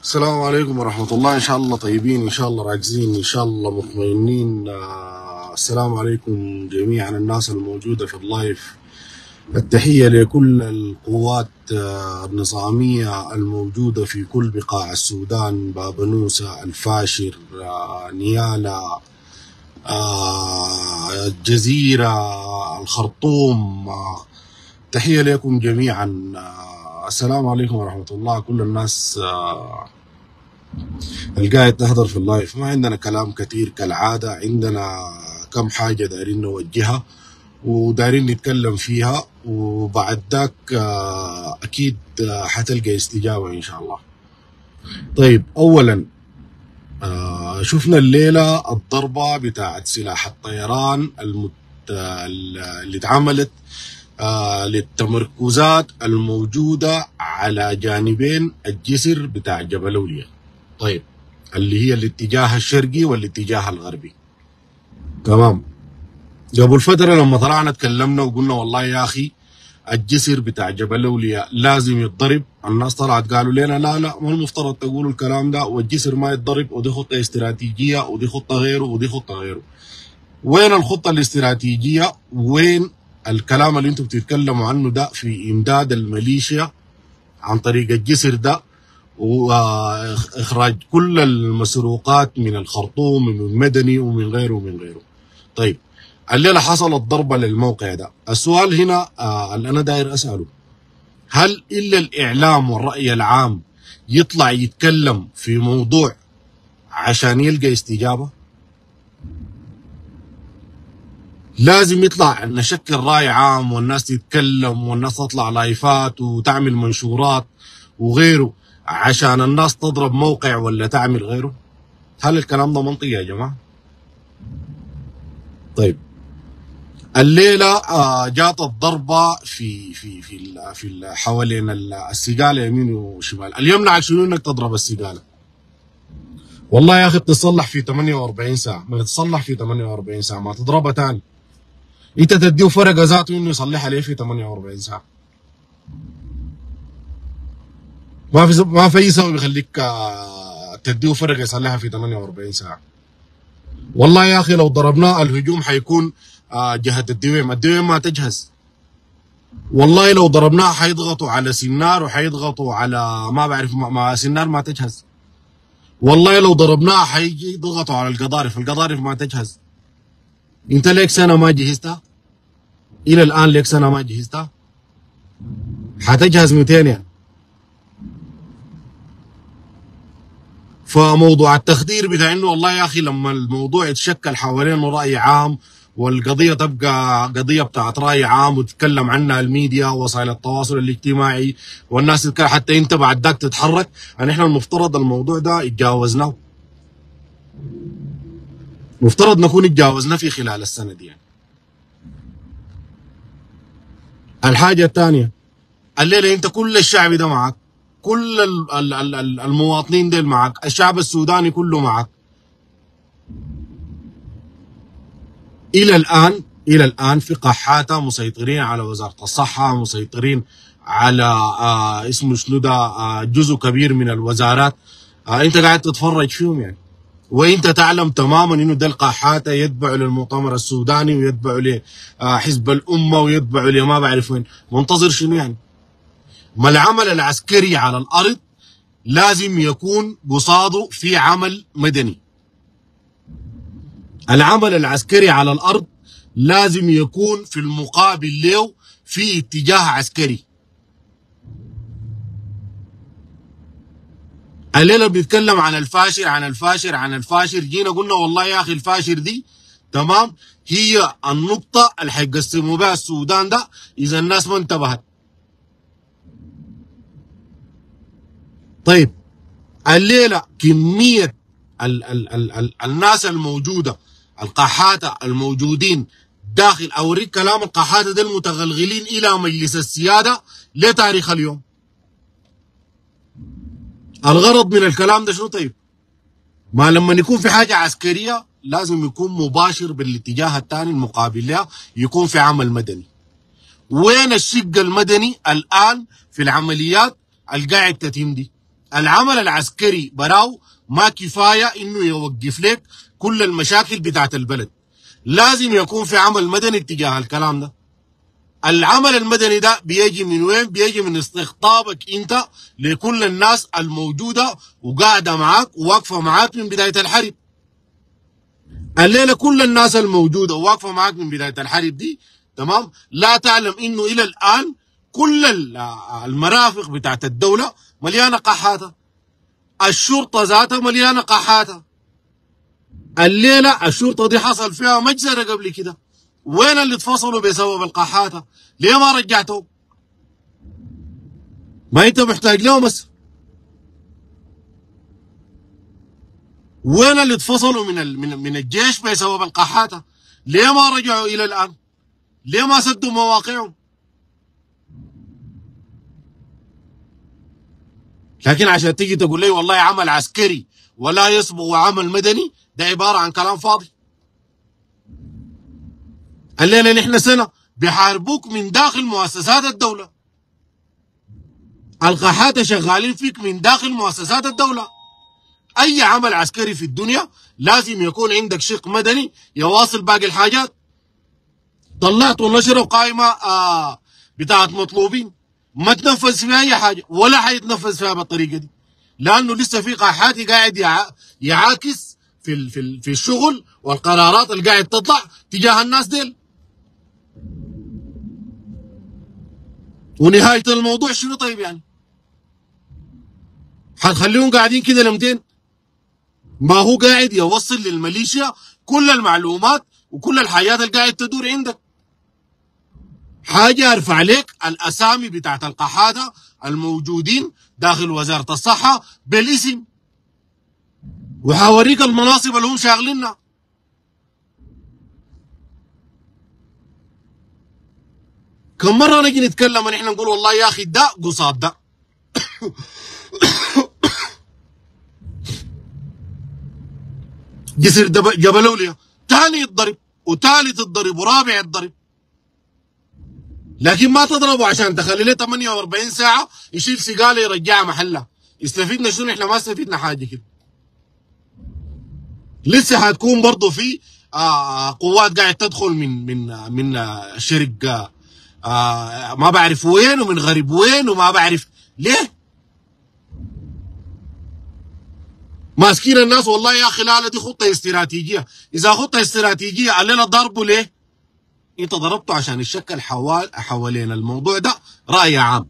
السلام عليكم ورحمة الله. إن شاء الله طيبين إن شاء الله راكزين إن شاء الله مطمئنين. آه، السلام عليكم جميعا الناس الموجودة في اللايف. التحية لكل القوات آه، النظامية الموجودة في كل بقاع السودان. بابنوسة الفاشر آه، نيالا الجزيرة الخرطوم. تحية لكم جميعا. السلام عليكم ورحمة الله. كل الناس آه، القاعد تحضر في اللايف. ما عندنا كلام كثير كالعادة. عندنا كم حاجة دايرين نوجهها ودايرين نتكلم فيها. وبعد ذاك آه، أكيد آه، حتلقى استجابة إن شاء الله. طيب أولا شفنا الليلة الضربة بتاعت سلاح الطيران المت... اللي اتعملت للتمركزات الموجودة على جانبين الجسر بتاع جبل أولياء طيب اللي هي الاتجاه الشرقي والاتجاه الغربي. تمام. قبل فترة لما طلعنا تكلمنا وقلنا والله يا أخي الجسر بتاع جبل أولياء لازم يتضرب. الناس طلعت قالوا لنا لا لا ما المفترض تقولوا الكلام ده. والجسر ما يتضرب ودي خطة استراتيجية ودي خطة غيره ودي خطة غيره. وين الخطة الاستراتيجية؟ وين الكلام اللي أنتم بتتكلموا عنه ده في إمداد الميليشيا عن طريق الجسر ده وإخراج كل المسروقات من الخرطوم ومن مدني ومن غيره ومن غيره. طيب الليلة حصلت ضربة للموقع ده. السؤال هنا آه اللي أنا داير أسأله هل إلا الإعلام والرأي العام يطلع يتكلم في موضوع عشان يلقى استجابة؟ لازم يطلع نشكل راي عام والناس تتكلم والناس تطلع لايفات وتعمل منشورات وغيره عشان الناس تضرب موقع ولا تعمل غيره. هل الكلام ده منطقي يا جماعة؟ طيب. الليلة آه، جات الضربة في في في في ال- حوالين ال- السقاله يمين وشمال. اللي يمنع شنو إنك تضرب السقاله والله يا أخي بتتصلح في 48 ساعة. ما تتصلح في 48 ساعة. ما تضربها تاني. انت تديه فرقة ذاته انه يصلحها ليه في 48 ساعة؟ ما في ما في أي سبب يخليك آه، تديه فرقة يصلحها في 48 ساعة. والله يا أخي لو ضربناه الهجوم حيكون آه، جهة الدويم. الدويم ما تجهز. والله لو ضربناه حيضغطوا على سنار وحيضغطوا على ما بعرف ما سنار ما تجهز. والله لو ضربناه حيجي يضغطوا على القضارف. القضارف ما تجهز. انت ليك سنة ما جهزتها؟ إلى الآن ليك سنة ما جهزتها؟ حتجهز 200 يعني؟ فموضوع التخدير بتاع إنه والله يا أخي لما الموضوع يتشكل حوالينه رأي عام والقضية تبقى قضية بتاعت رأي عام وتتكلم عنها الميديا ووسائل التواصل الاجتماعي والناس حتى أنت بعد ذاك تتحرك يعني إحنا المفترض الموضوع ده اتجاوزناه مفترض نكون اتجاوزناه في خلال السنة دي. يعني. الحاجة الثانية الليلة انت كل الشعب ده معك كل ال- ال- ال- ال- المواطنين ديل معك الشعب السوداني كله معك إلى الآن إلى الآن في قحاته مسيطرين على وزارة الصحة مسيطرين على آه اسمه شنو ده آه جزء كبير من الوزارات. آه انت قاعد تتفرج فيهم يعني. وانت تعلم تماما انه ده القحاته يتبعوا للمؤتمر السوداني ويتبعوا لحزب الأمة ويتبعوا لما بعرف وين. منتظر شنو يعني؟ ما العمل العسكري على الأرض لازم يكون قصاده في عمل مدني. العمل العسكري على الأرض لازم يكون في المقابل له في اتجاه عسكري. الليلة بنتكلم عن الفاشر عن الفاشر عن الفاشر. جينا قلنا والله يا أخي الفاشر دي تمام؟ هي النقطة اللي حيقسموا بها السودان ده إذا الناس ما انتبهت. طيب الليلة كمية ال ال ال ال الناس الموجودة القحاته الموجودين داخل أوريك كلام القحاته ده المتغلغلين إلى مجلس السيادة لتاريخ اليوم. الغرض من الكلام ده شنو طيب؟ ما لما يكون في حاجة عسكرية لازم يكون مباشر بالاتجاه الثاني المقابل لها يكون في عمل مدني. وين الشق المدني الآن في العمليات القاعد تتم دي؟ العمل العسكري براو ما كفاية إنه يوقف لك كل المشاكل بتاعت البلد. لازم يكون في عمل مدني اتجاه الكلام ده. العمل المدني ده بيجي من وين؟ بيجي من استقطابك انت لكل الناس الموجودة وقاعدة معاك وواقفة معاك من بداية الحرب. الليلة كل الناس الموجودة وواقفة معاك من بداية الحرب دي تمام؟ لا تعلم إنه إلى الآن كل المرافق بتاعت الدولة مليانة قحاتة الشرطة ذاتها مليانة قحاتة الليلة الشرطة دي حصل فيها مجزرة قبل كده. وين اللي اتفصلوا بسبب القحاطة ليه ما رجعتهم ما انت محتاج لهم بس. وين اللي اتفصلوا من من من الجيش بسبب القحاطة ليه ما رجعوا إلى الان ليه ما سدوا مواقعهم؟ لكن عشان تيجي تقول لي والله عمل عسكري ولا يصبغ عمل مدني ده عبارة عن كلام فاضي. الليلة نحن سنة بيحاربوك من داخل مؤسسات الدولة. القحاتة شغالين فيك من داخل مؤسسات الدولة. أي عمل عسكري في الدنيا لازم يكون عندك شق مدني يواصل باقي الحاجات. طلعت ونشروا قائمة آه بتاعت مطلوبين. ما تنفذ فيها أي حاجة ولا حيتنفذ فيها بالطريقة دي. لأنه لسه في قحاتي قاعد يعاكس في في في الشغل والقرارات اللي قاعد تطلع تجاه الناس ديل. ونهاية الموضوع شنو طيب يعني؟ حتخليهم قاعدين كده لمتين ما هو قاعد يوصل للميليشيا كل المعلومات وكل الحاجات اللي قاعد تدور عندك. حاجة ارفع لك الأسامي بتاعت القحادة الموجودين داخل وزارة الصحة بالاسم. وحوريك المناصب اللي هم شاغلينها كم مرة نجي نتكلم ونحن نقول والله يا أخي ده قصاد ده جسر جبل أولياء تاني يتضرب وتالت الضرب ورابع الضرب لكن ما تضربه عشان تخلي له 48 ساعة يشيل سيقالة يرجعها محلها. استفيدنا شنو؟ إحنا ما استفيدنا حاجة كده. لسه حتكون برضه في آه قوات قاعد تدخل من من من آه شرق آه ما بعرف وين ومن غريب وين وما بعرف. ليه؟ ماسكين الناس والله يا أخي لا دي خطة استراتيجية. إذا خطة استراتيجية علينا ضربه ليه؟ أنت ضربته عشان يشكل حوال حوالين الموضوع ده رأي عام.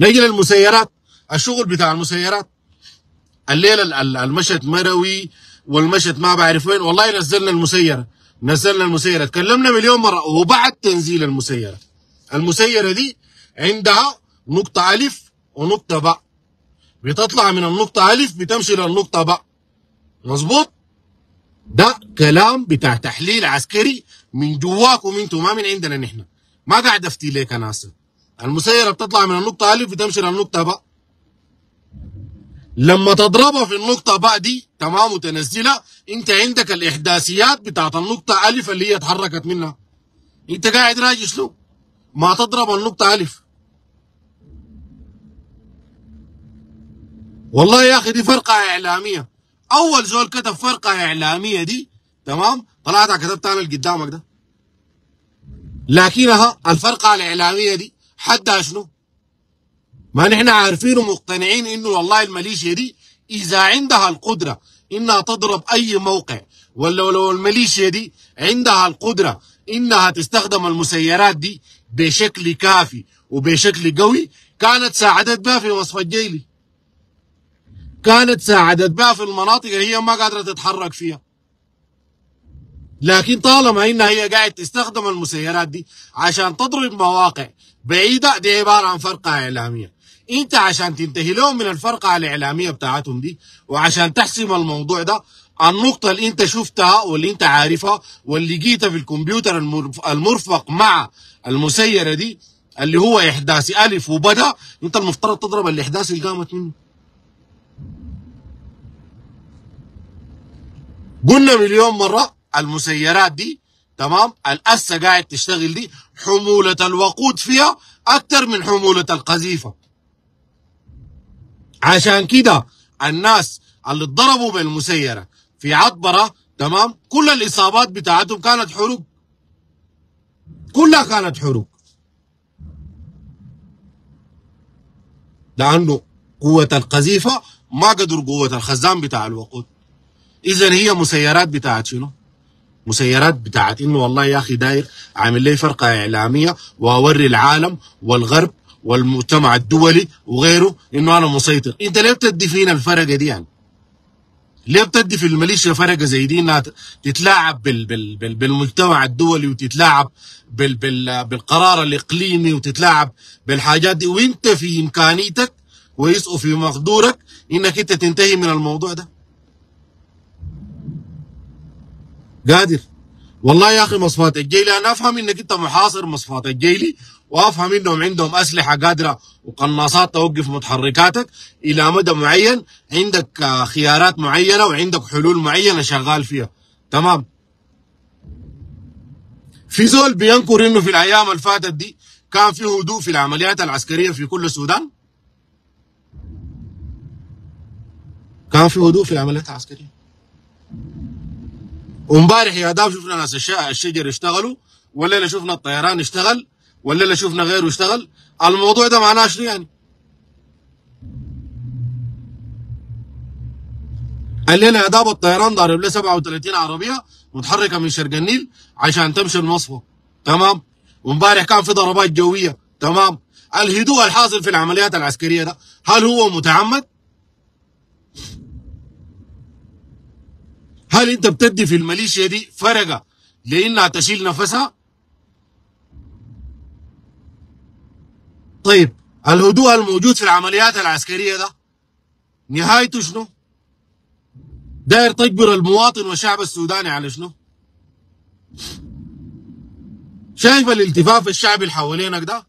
نجي للمسيرات الشغل بتاع المسيرات. الليلة المشهد مروي والمشهد ما بعرف وين والله نزلنا المسيرة. نزلنا المسيرة. تكلمنا مليون مرة. وبعد تنزيل المسيرة. المسيرة دي عندها نقطة ألف ونقطة باء. بتطلع من النقطة ألف بتمشي للنقطة باء. مظبوط؟ ده كلام بتاع تحليل عسكري من جواكم أنتوا ما من عندنا نحن. ما قاعد أفتي ليك أنا المسيرة بتطلع من النقطة ألف بتمشي للنقطة باء. لما تضربها في النقطة باء دي تمام وتنزلها انت عندك الإحداثيات بتاعت النقطة ألف اللي هي اتحركت منها. انت قاعد راجي شنو؟ ما تضرب النقطة ألف. والله يا أخي دي فرقة إعلامية. أول زول كتب فرقة إعلامية دي تمام طلعت كتبت أنا اللي قدامك ده. لكنها الفرقة الإعلامية دي حدها شنو؟ ما نحن عارفين ومقتنعين إنه والله الميليشيا دي إذا عندها القدرة إنها تضرب أي موقع ولا لو الميليشيا دي عندها القدرة إنها تستخدم المسيرات دي بشكل كافي وبشكل قوي كانت ساعدت بها في وصف الجيلي كانت ساعدت بها في المناطق اللي هي ما قادرة تتحرك فيها. لكن طالما إنها هي قاعد تستخدم المسيرات دي عشان تضرب مواقع بعيدة دي عبارة عن فرقة إعلامية. انت عشان تنتهي لهم من الفرقة الإعلامية بتاعتهم دي وعشان تحسم الموضوع ده النقطة اللي انت شفتها واللي انت عارفها واللي جيتها في الكمبيوتر المرفق مع المسيرة دي اللي هو إحداث ألف وبدا انت المفترض تضرب الإحداث اللي قامت منه. قلنا مليون مرة المسيرات دي تمام؟ الأسة قاعد تشتغل دي حمولة الوقود فيها أكثر من حمولة القذيفة. عشان كده الناس اللي اتضربوا بالمسيرة في عطبرة تمام؟ كل الإصابات بتاعتهم كانت حروق. كلها كانت حروق. لأنه قوة القذيفة ما قدر قوة الخزان بتاع الوقود. إذا هي مسيرات بتاعت شنو؟ مسيرات بتاعت إنه والله يا أخي داير عامل لي فرقة إعلامية وأوري العالم والغرب والمجتمع الدولي وغيره إنه أنا مسيطر. إنت ليه بتدي فينا الفرقه دي يعني؟ ليه بتدي في الميليشيا فرقة زي دي إنها تتلاعب بال بال بال بالمجتمع الدولي وتتلاعب بال بال بالقرار الإقليمي وتتلاعب بالحاجات دي؟ وإنت في إمكانيتك كويس وفي مقدورك إنك إنت تنتهي من الموضوع ده. قادر؟ والله يا أخي مصفات الجيلي أنا أفهم إنك إنت محاصر مصفات الجيلي وافهم انهم عندهم أسلحة قادرة وقناصات توقف متحركاتك إلى مدى معين عندك خيارات معينة وعندك حلول معينة شغال فيها. تمام؟ في زول بينكر إنه في الأيام اللي فاتت دي كان في هدوء في العمليات العسكرية في كل السودان؟ كان في هدوء في العمليات العسكرية. وامبارح يا داب شفنا ناس الشجر اشتغلوا والليلة شفنا الطيران اشتغل والليله شفنا غيره اشتغل الموضوع ده معناه شنو يعني؟ الليلة يا داب الطيران ضارب له 37 عربية متحركة من شرق النيل عشان تمشي المصفى تمام وامبارح كان في ضربات جوية تمام الهدوء الحاصل في العمليات العسكرية ده هل هو متعمد؟ هل أنت بتدي في الميليشيا دي فرقة لإنها تشيل نفسها؟ طيب الهدوء الموجود في العمليات العسكرية ده نهايته شنو؟ داير تجبر المواطن والشعب السوداني على شنو؟ شايف الالتفاف الشعبي اللي حوالينك ده؟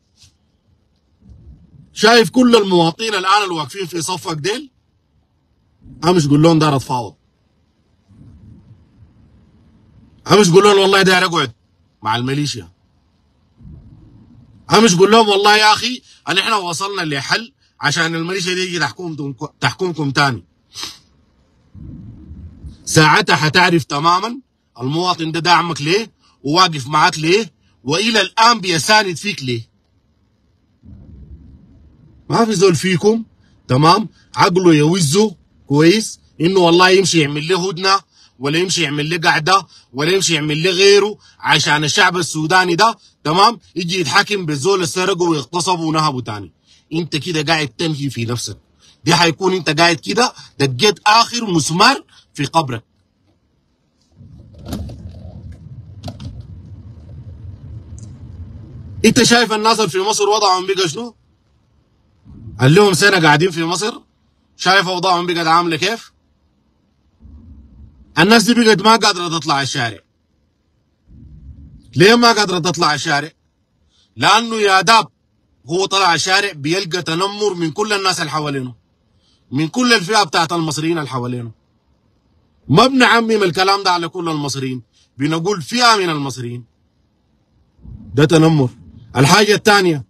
شايف كل المواطنين الآن اللي واقفين في صفك ديل؟ امش قول لهم دار أتفاوض امش قول لهم والله داير أقعد مع الميليشيا امش قول لهم والله يا أخي أن إحنا وصلنا لحل عشان الميليشيا دي تحكمكم تحكمكم تاني. ساعتها حتعرف تماما المواطن ده داعمك ليه وواقف معاك ليه وإلى الآن بيساند فيك ليه. ما في زول فيكم تمام؟ عقله يوزه كويس إنه والله يمشي يعمل له هدنة ولا يمشي يعمل له قعدة ولا يمشي يعمل له غيره عشان الشعب السوداني ده تمام؟ يجي يتحكم بالزول سرقه واغتصبه ونهبه تاني. انت كده قاعد تنهي في نفسك. دي حيكون انت قاعد كده دقيت آخر مسمار في قبرك. انت شايف الناس في مصر وضعهم بقى شنو؟ قال لهم سنة قاعدين في مصر؟ شايف اوضاعهم بقت عاملة كيف؟ الناس دي بقت ما قادرة تطلع الشارع. ليه ما قادرة تطلع الشارع؟ لأنه يا داب هو طلع الشارع بيلقى تنمر من كل الناس اللي حوالينه من كل الفئة بتاعت المصريين اللي حوالينه. ما بنعمم الكلام ده على كل المصريين بنقول فئة من المصريين. ده تنمر. الحاجة الثانية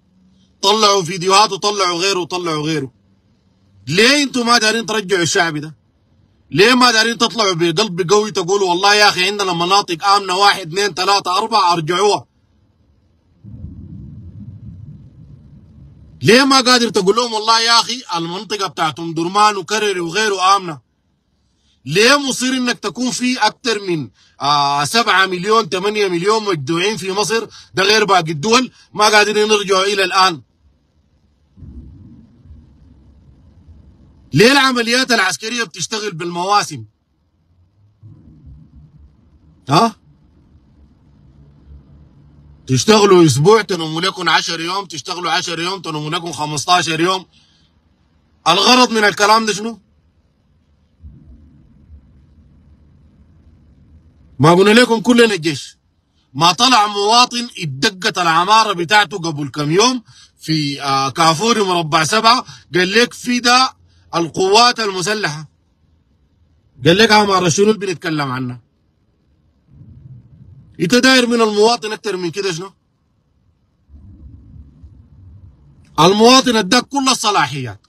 طلعوا فيديوهات وطلعوا غيره وطلعوا غيره. ليه أنتوا ما دارين ترجعوا الشعب ده؟ ليه ما دارين تطلعوا بقلب قوي تقولوا والله يا أخي عندنا مناطق آمنة واحد اثنين ثلاثة أربعة أرجعوها. ليه ما قادر تقول لهم والله يا أخي المنطقة بتاعتهم درمان وكرري وغيره آمنة؟ ليه مصير إنك تكون في أكثر من آه 7 مليون 8 مليون مجدوعين في مصر؟ ده غير باقي الدول. ما قادرين يرجعوا إلى الآن. ليه العمليات العسكرية بتشتغل بالمواسم؟ ها؟ تشتغلوا أسبوع تنوموا لكم 10 يوم تشتغلوا 10 يوم تنوموا لكم 15 يوم. الغرض من الكلام ده شنو؟ ما قلنا لكم كلنا الجيش. ما طلع مواطن اتدقت العمارة بتاعته قبل كم يوم في آه كافوري مربع سبعة. قال لك في ده القوات المسلحة. قال لك عمارة شنو اللي بنتكلم عنها. إنت داير من المواطن أكتر من كده شنو؟ المواطن أداك كل الصلاحيات.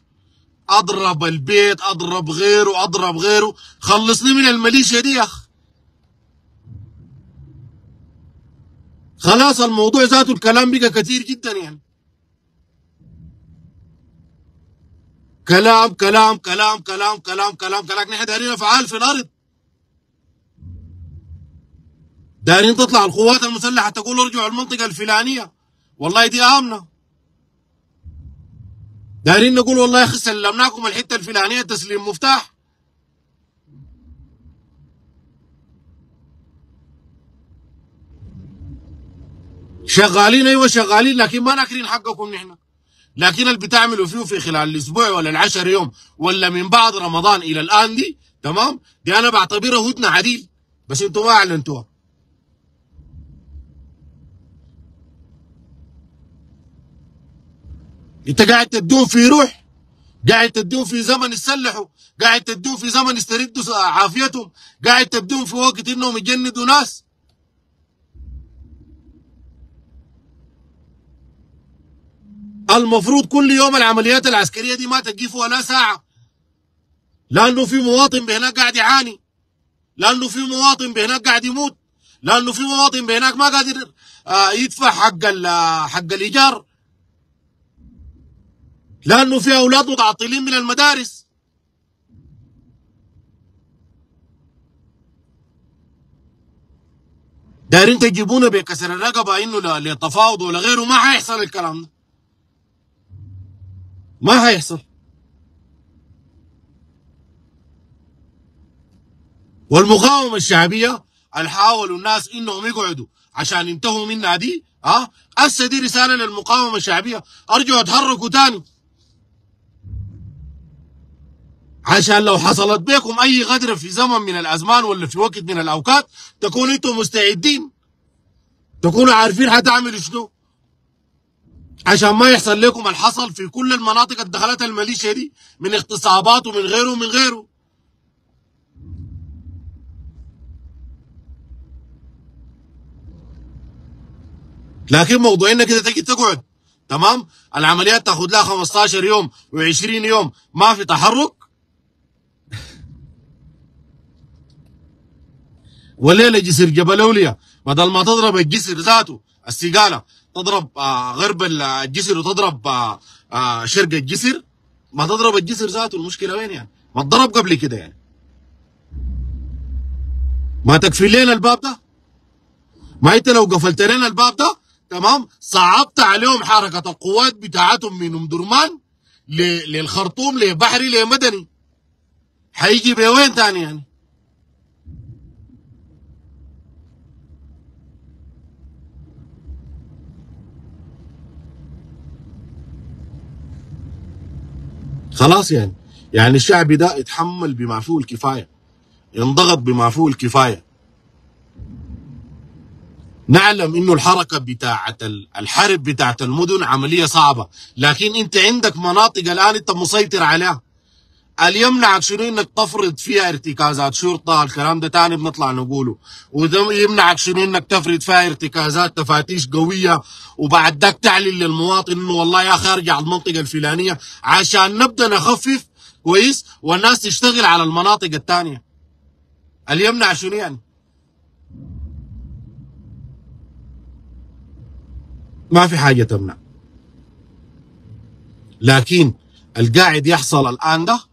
أضرب البيت أضرب غيره أضرب غيره. خلصني من الميليشيا دي يا اخ خلاص الموضوع ذاته الكلام بقى كثير جدا يعني. كلام كلام كلام كلام كلام كلام كلام. نحن دايرين أفعال في الأرض. دايرين تطلع القوات المسلحة تقول ارجعوا المنطقة الفلانية. والله دي آمنة. دايرين نقول والله يا أخي سلمناكم الحتة الفلانية تسليم مفتاح. شغالين أيوه شغالين لكن ما ناكرين حقكم نحن. لكن اللي بتعملوا فيه في خلال الأسبوع ولا العشر يوم ولا من بعد رمضان إلى الآن دي تمام؟ دي أنا بعتبرها هدنة عديل. بس أنتوا ما اعلنتوها انت قاعد تدون في روح قاعد تدون في زمن يسلحوا قاعد تدون في زمن يستردوا عافيتهم قاعد تدون في وقت إنهم يجندوا ناس. المفروض كل يوم العمليات العسكرية دي ما تجي ولا ساعة. لأنه في مواطن بهناك قاعد يعاني. لأنه في مواطن بهناك قاعد يموت. لأنه في مواطن بهناك ما قادر آه يدفع حق حق الإيجار. لأنه في أولاد متعطلين من المدارس. دايرين تجيبونا بكسر الرقبة إنه للتفاوض ولا غيره. ما حيحصل الكلام ده. ما هيحصل. والمقاومة الشعبية اللي حاولوا الناس إنهم يقعدوا عشان ينتهوا منها دي ها هسه دي رسالة للمقاومة الشعبية. ارجعوا أتحركوا تاني. عشان لو حصلت بكم أي غدرة في زمن من الأزمان ولا في وقت من الأوقات تكونوا أنتم مستعدين. تكونوا عارفين حتعملوا شنو. عشان ما يحصل لكم الحصل في كل المناطق اللي دخلتها الميليشيا دي من اغتصابات ومن غيره ومن غيره. لكن موضوع انك كده تجي تقعد تمام؟ العمليات تاخذ لها 15 يوم و20 يوم. ما في تحرك؟ وليله جسر جبل أولياء؟ بدل ما تضرب الجسر ذاته السقاله تضرب آه غرب الجسر وتضرب آه آه شرق الجسر. ما تضرب الجسر ذاته المشكلة وين يعني؟ ما تضرب قبل كده يعني. ما تكفي لنا الباب ده؟ ما انت لو قفلت لنا الباب ده تمام؟ صعبت عليهم حركة القوات بتاعتهم من أم درمان للخرطوم لبحري لمدني. حيجي بوين تاني يعني؟ خلاص يعني. يعني الشعب ده يتحمل بما فيه الكفاية. ينضغط بما فيه الكفاية. نعلم إنه الحركة بتاعه الحرب بتاعه المدن عملية صعبة. لكن أنت عندك مناطق الآن أنت مسيطر عليها. اللي يمنعك شنو انك تفرض فيها ارتكازات؟ شرطه الكلام ده؟ تاني بنطلع نقوله. وده يمنعك شنو إنك تفرض فيها ارتكازات تفاتيش قوية وبعد ذاك تعلن للمواطن إنه والله يا أخي أرجع المنطقة الفلانية عشان نبدأ نخفف كويس والناس تشتغل على المناطق الثانية. اللي يمنع شنو يعني ما في حاجة تمنع. لكن القاعد يحصل الآن ده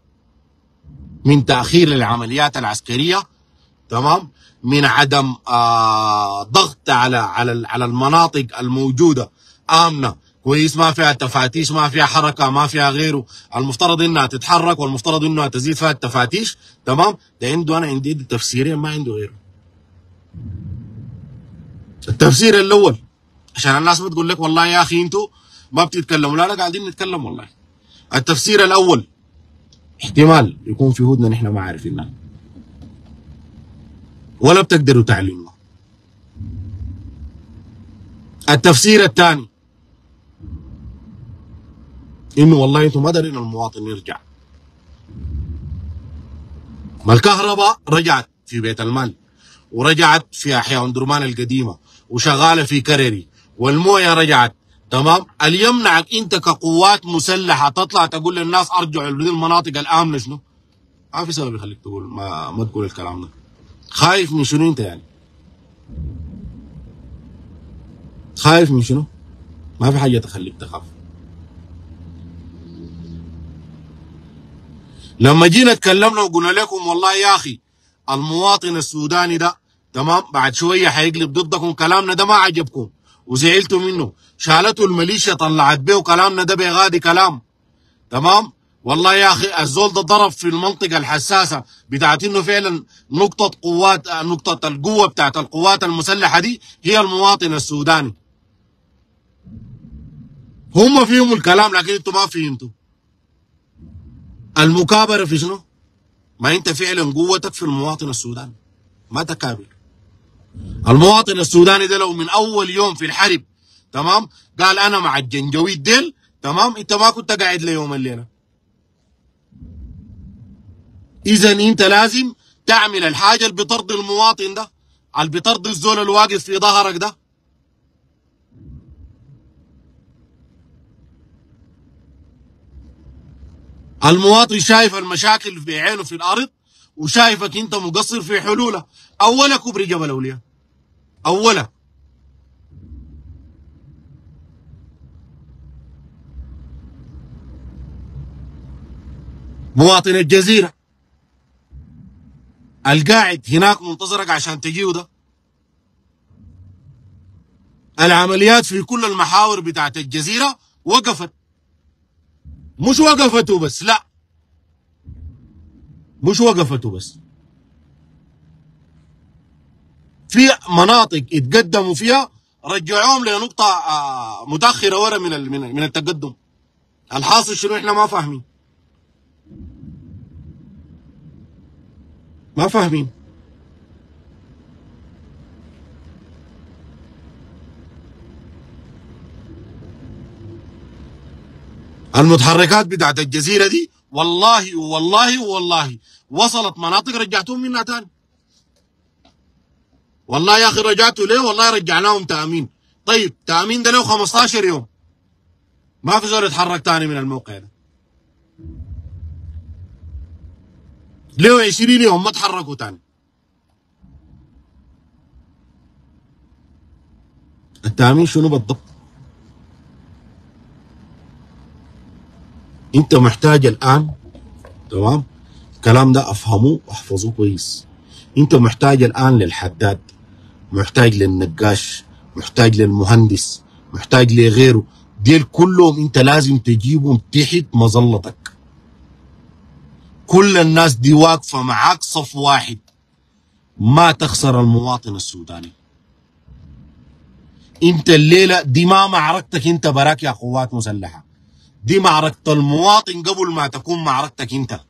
من تأخير العمليات العسكرية تمام؟ من عدم آه ضغط على على على المناطق الموجودة آمنة. كويس ما فيها تفاتيش ما فيها حركة ما فيها غيره. المفترض إنها تتحرك والمفترض إنها تزيد فيها التفاتيش تمام؟ ده عنده أنا عندي تفسيرين ما عنده غيره. التفسير الأول عشان الناس بتقول لك والله يا أخي أنتوا ما بتتكلموا. لا لا قاعدين نتكلم والله. التفسير الأول احتمال يكون في هدنه نحن ما عارفينها. ولا بتقدروا تعلنوها التفسير الثاني. إنه والله أنتم ما دارين المواطن يرجع. ما الكهرباء رجعت في بيت المال ورجعت في أحياء درمان القديمة وشغالة في كرري والموية رجعت تمام اللي يمنعك انت كقوات مسلحة تطلع تقول للناس أرجعوا للمناطق الامنه شنو؟ ما في سبب يخليك تقول ما, ما تقول الكلام ده خايف من شنو أنت يعني؟ خايف من شنو؟ ما في حاجة تخليك تخاف لما جينا اتكلمنا وقلنا لكم والله يا أخي المواطن السوداني ده تمام بعد شوية حيقلب ضدكم كلامنا ده ما عجبكم وزعلتوا منه. شالته الميليشيا طلعت به كلامنا ده بغادي كلام. تمام؟ والله يا أخي الزول ده ضرب في المنطقة الحساسة بتاعت إنه فعلا نقطة قوات نقطة القوة بتاعت القوات المسلحة دي هي المواطن السوداني. هم فيهم الكلام لكن أنتوا ما فهمتوا. المكابرة في شنو؟ ما انت فعلا قوتك في المواطن السوداني. ما تكابر. المواطن السوداني ده لو من أول يوم في الحرب تمام؟ قال أنا مع الجنجويد ديل تمام؟ إنت ما كنت قاعد ليوم الليلة. اذا إنت لازم تعمل الحاجة اللي بترضي المواطن ده اللي بترضي الزول الواقف في ظهرك ده. المواطن شايف المشاكل بعينه في الأرض وشايفك انت مقصر في حلولها أولا كبري جبل أولياء. أولا. مواطن الجزيرة. القاعد هناك منتظرك عشان تجيه ده. العمليات في كل المحاور بتاعت الجزيرة وقفت. مش وقفته بس لا. مش وقفته بس. في مناطق اتقدموا فيها رجعوهم لنقطة آه، متأخرة ورا من من من التقدم. الحاصل شنو إحنا ما فاهمين. ما فاهمين. المتحركات بتاعت الجزيرة دي والله والله والله. وصلت مناطق رجعتهم منها تاني والله يا أخي رجعتوا ليه؟ والله رجعناهم تأمين. طيب تأمين ده له 15 يوم. ما في زول يتحرك تاني من الموقع ده. له 20 يوم ما تحركوا تاني. التأمين شنو بالضبط؟ انت محتاج الان تمام؟ الكلام ده افهموه واحفظوه كويس. انت محتاج الان للحداد محتاج للنقاش محتاج للمهندس محتاج لغيره. ديل كلهم انت لازم تجيبهم تحت مظلتك. كل الناس دي واقفة معاك صف واحد. ما تخسر المواطن السوداني. انت الليلة دي ما معركتك انت براك يا قوات مسلحة. دي معركة المواطن قبل ما تكون معركتك انت.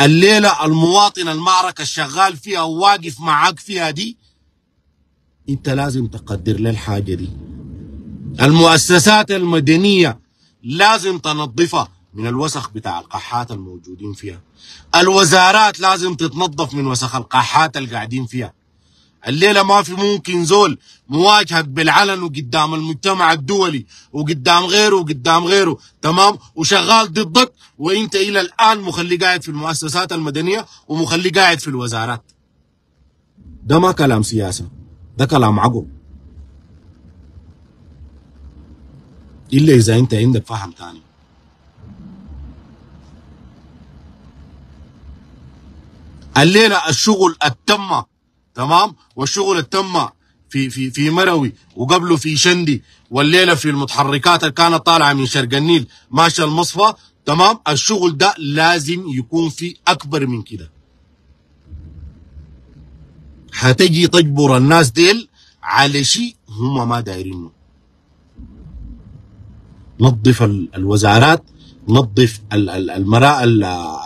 الليلة المواطن المعركة الشغال فيها وواقف معاك فيها دي انت لازم تقدر له الحاجة دي. المؤسسات المدنية لازم تنظفها من الوسخ بتاع القحات الموجودين فيها. الوزارات لازم تتنظف من وسخ القحات اللي قاعدين فيها. الليلة ما في ممكن زول مواجهك بالعلن وقدام المجتمع الدولي وقدام غيره وقدام غيره تمام؟ وشغال ضدك وإنت إلى الآن مخلي قاعد في المؤسسات المدنية ومخلي قاعد في الوزارات. ده ما كلام سياسة ده كلام عقل. إلا إذا أنت عندك فهم ثاني الليلة الشغل التم تمام؟ والشغل التم في في في مروي وقبله في شندي والليلة في المتحركات اللي كانت طالعة من شرق النيل ماشية المصفى تمام؟ الشغل ده لازم يكون في أكبر من كده. هتجي تجبر الناس ديل على شيء هم ما دايرينه. نظف الوزارات نظف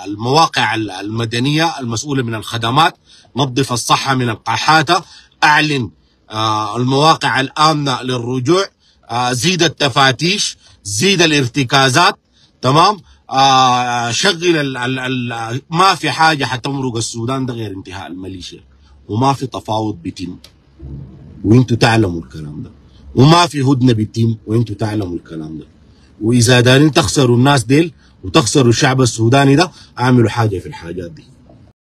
المواقع المدنية المسؤولة من الخدمات نظف الصحة من القحاته أعلن آه، المواقع الآمنة للرجوع آه، زيد التفاتيش زيد الارتكازات تمام؟ آه شغل ما في حاجة حتمرق السودان ده غير انتهاء الميليشيا وما في تفاوض بيتم. وانتوا تعلموا الكلام ده. وما في هدنة بيتم وانتوا تعلموا الكلام ده. وإذا دارين تخسروا الناس ديل وتخسروا الشعب السوداني ده أعملوا حاجة في الحاجات دي.